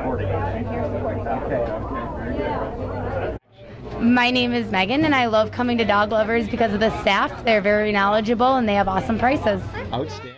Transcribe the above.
supporting My name is Megan, and I love coming to Dog Lovers because of the staff. They're very knowledgeable and they have awesome prices. Outstanding.